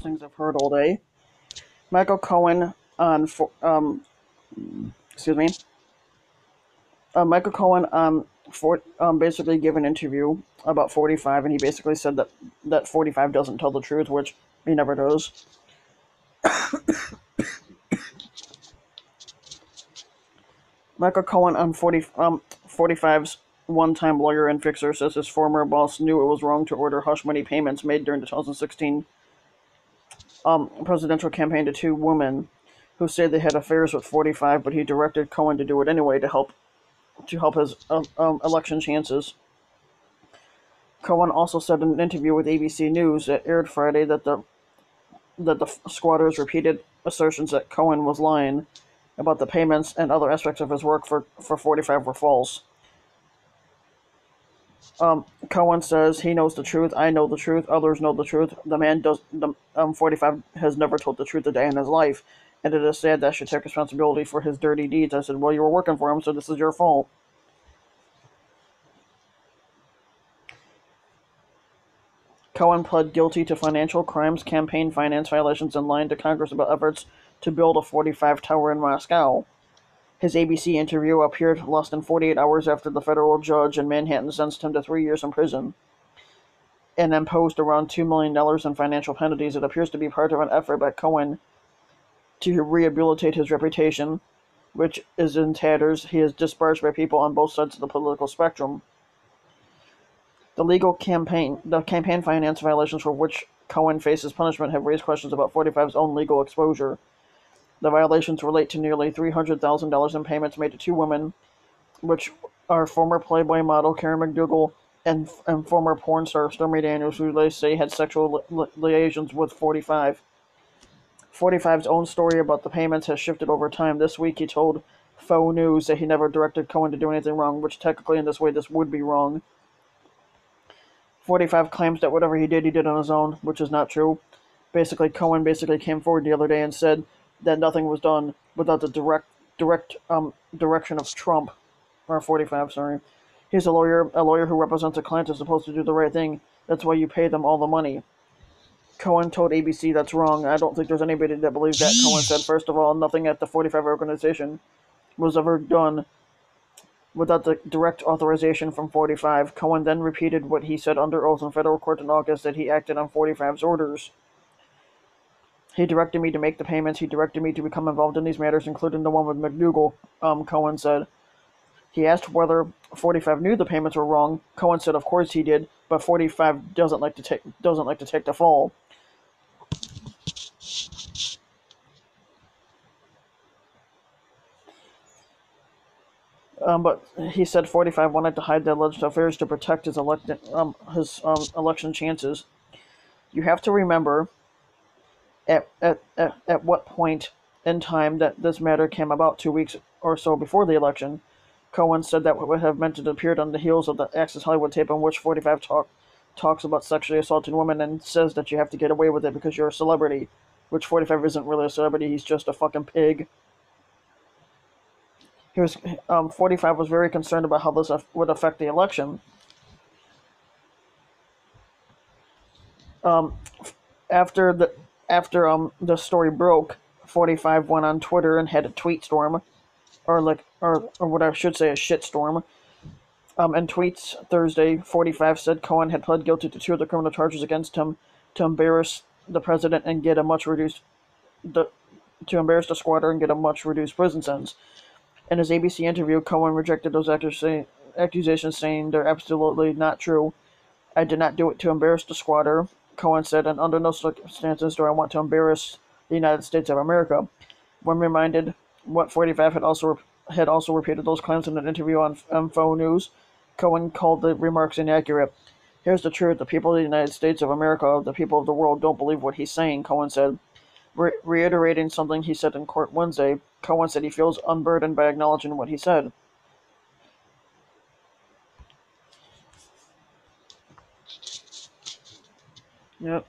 things I've heard all day. Michael Cohen on for, um, excuse me. Uh, Michael Cohen um for um basically gave an interview about 45 and he basically said that that 45 doesn't tell the truth which he never does Michael Cohen on 40 um 45's one-time lawyer and fixer says his former boss knew it was wrong to order hush money payments made during the 2016 um, presidential campaign to two women who said they had affairs with 45, but he directed Cohen to do it anyway to help to help his um, um, election chances. Cohen also said in an interview with ABC News that aired Friday that the that the squatters repeated assertions that Cohen was lying about the payments and other aspects of his work for, for 45 were false. Um, Cohen says he knows the truth. I know the truth. Others know the truth. The man does. The um, 45 has never told the truth a day in his life, and it is sad that should take responsibility for his dirty deeds. I said, well, you were working for him, so this is your fault. Cohen pled guilty to financial crimes, campaign finance violations, and lying to Congress about efforts to build a 45 tower in Moscow. His ABC interview appeared less than 48 hours after the federal judge in Manhattan sentenced him to three years in prison and imposed around $2 million in financial penalties. It appears to be part of an effort by Cohen to rehabilitate his reputation, which is in tatters. He is disparaged by people on both sides of the political spectrum. The legal campaign, the campaign finance violations for which Cohen faces punishment have raised questions about 45's own legal exposure. The violations relate to nearly $300,000 in payments made to two women, which are former Playboy model Karen McDougal and, and former porn star Stormy Daniels, who they say had sexual li- liaisons with 45. 45's own story about the payments has shifted over time. This week he told Faux News that he never directed Cohen to do anything wrong, which technically in this way this would be wrong. 45 claims that whatever he did, he did on his own, which is not true. Basically, Cohen basically came forward the other day and said that nothing was done without the direct direct um, direction of Trump, or 45, sorry. He's a lawyer. A lawyer who represents a client is supposed to do the right thing. That's why you pay them all the money. Cohen told ABC that's wrong. I don't think there's anybody that believes that. Cohen said, first of all, nothing at the 45 organization was ever done without the direct authorization from 45. Cohen then repeated what he said under oath in federal court in August that he acted on 45's orders. He directed me to make the payments. He directed me to become involved in these matters, including the one with McDougal, um, Cohen said. He asked whether 45 knew the payments were wrong. Cohen said, "Of course he did, but 45 doesn't like to take doesn't like to take the fall." Um, but he said 45 wanted to hide the alleged affairs to protect his elect um, his um, election chances. You have to remember at, at, at, at what point in time that this matter came about two weeks or so before the election. Cohen said that what would have meant it appeared on the heels of the Access Hollywood tape in which 45 talk, talks about sexually assaulting women and says that you have to get away with it because you're a celebrity, which 45 isn't really a celebrity, he's just a fucking pig. He was um, 45 was very concerned about how this would affect the election. Um, after the after um the story broke, 45 went on Twitter and had a tweet storm, or like or or what I should say a shit storm. Um, and tweets Thursday, 45 said Cohen had pled guilty to two of the criminal charges against him to embarrass the president and get a much reduced the to embarrass the squatter and get a much reduced prison sentence. In his ABC interview, Cohen rejected those accusations, saying they're absolutely not true. I did not do it to embarrass the squatter, Cohen said, and under no circumstances do I want to embarrass the United States of America. When reminded what 45 had also had also repeated those claims in an interview on Info News, Cohen called the remarks inaccurate. Here's the truth: the people of the United States of America, the people of the world, don't believe what he's saying. Cohen said. Re- reiterating something he said in court Wednesday, Cohen said he feels unburdened by acknowledging what he said. Yep.